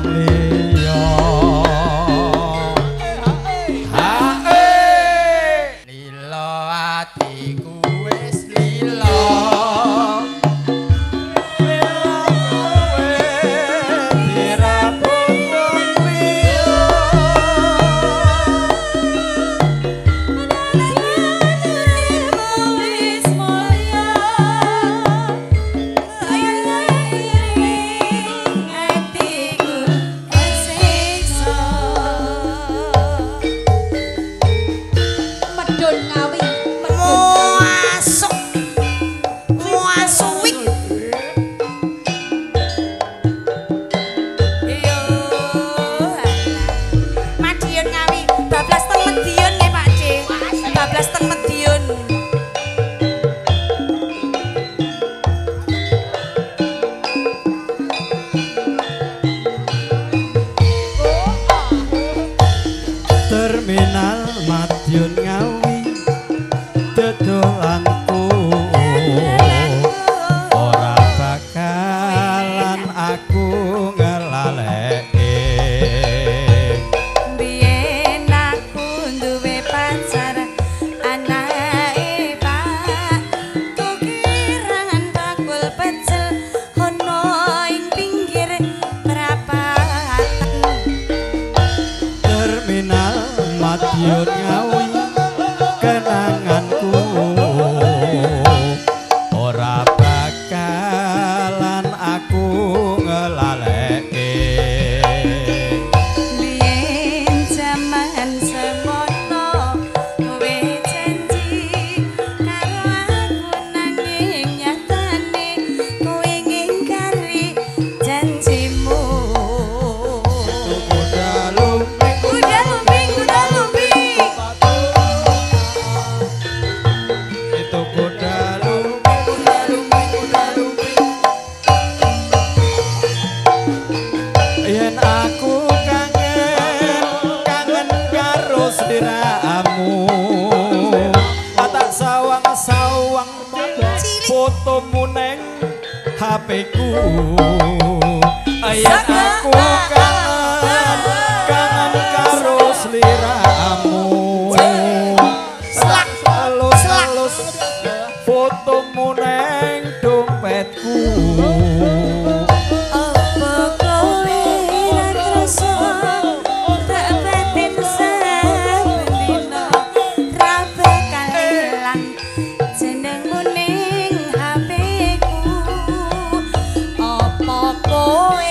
Mẹ. ati ku aku kan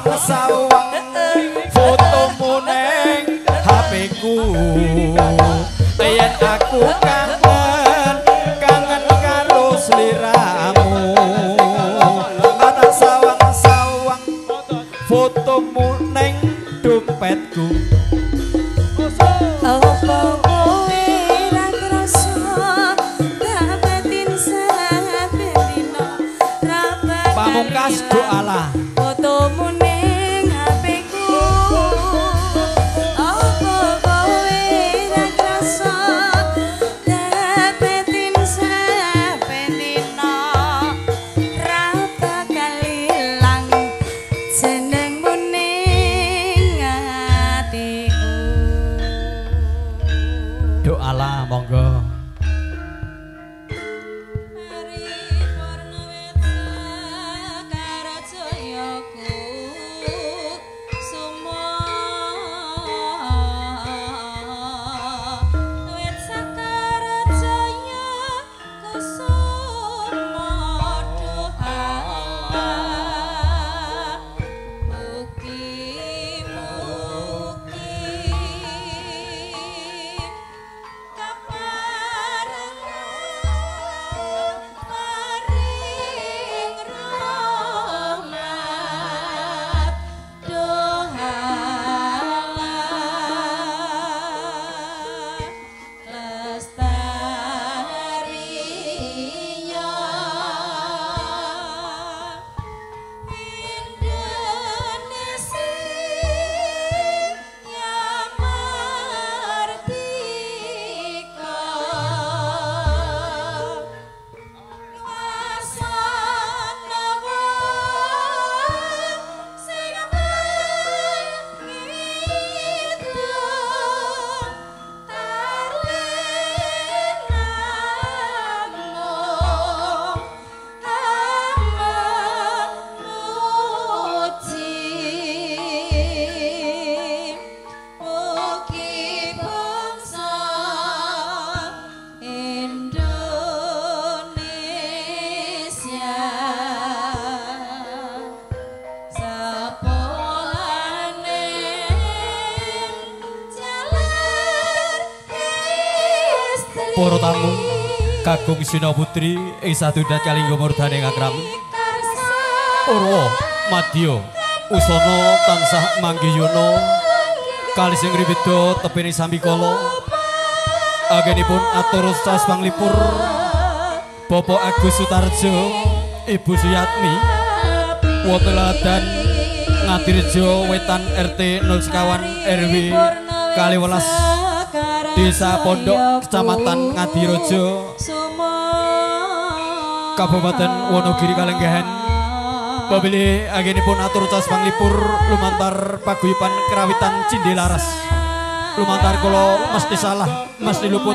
atak sawang-sawang fotomu neng HP ku. Yen aku kangen kangen karo sliramu atak sawang-sawang fotomu neng dompetku. Apa kowe Para tamu Kagung Sina Putri ing satunggal kalingga murdane ngakram Purwa Madya Usana tansah manggihyono kali sing ribeda tepene sambikala Agenipun atur sas panglipur Bapak Agus Sutarjo Ibu Suyatmi Woteladan Ngadirjo Wetan RT 0 sekawan RW Kaliwelas Desa Pondok Kecamatan Ngadirojo Kabupaten Wonogiri Kalenggahan. Pabili agenipun atur cas panglipur lumantar paguyuban kerawitan Cindelaras lumantar kula mesti salah mesti luput.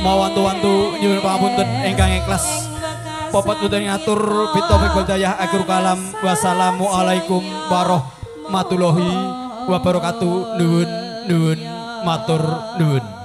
Mau wantu-wantu nyuwun pangapunten ingkang ikhlas. Popot nudan ngatur bitopik baldayah akhir kalam. Wassalamualaikum warahmatullahi wabarakatuh. Nuwun nuwun matur nuwun